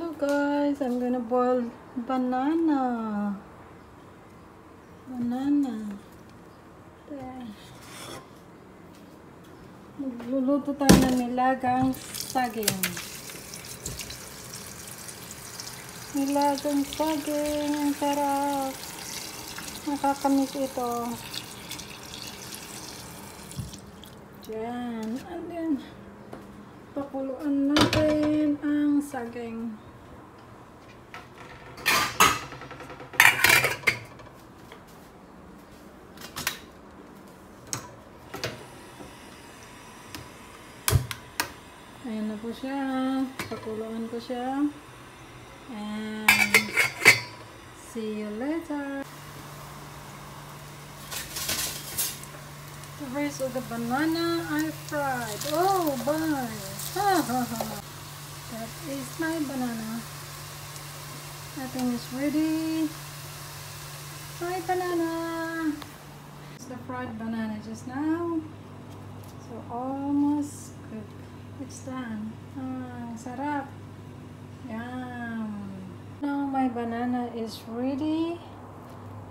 Hello guys, I'm gonna boil banana. Banana. There. Magluluto tayo ng nilagang saging. Nilagang saging. Ang sarap. Nakakamiss ito. Diyan. And then, pakuluan natin ang saging. Ayan na po siya. Pakuluan ko siya. And see you later. The rest of the banana I fried. Oh, bye. Ha ha ha. That is my banana. Everything is ready. Fried banana. It's the fried banana just now. So almost. It's done. Ah, sarap. Yum. Now my banana is ready.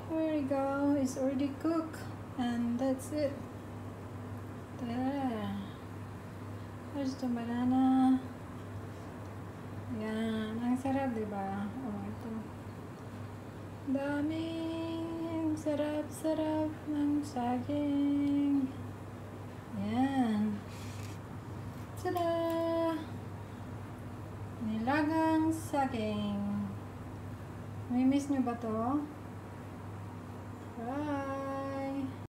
Here we go. It's already cooked. And that's it. There. There's the banana. Yan. Ang sarap, di ba? Oh, ito. Daming sarap-sarap ng saging. Tada! Nilagang saging. May miss nyo ba to? Wow!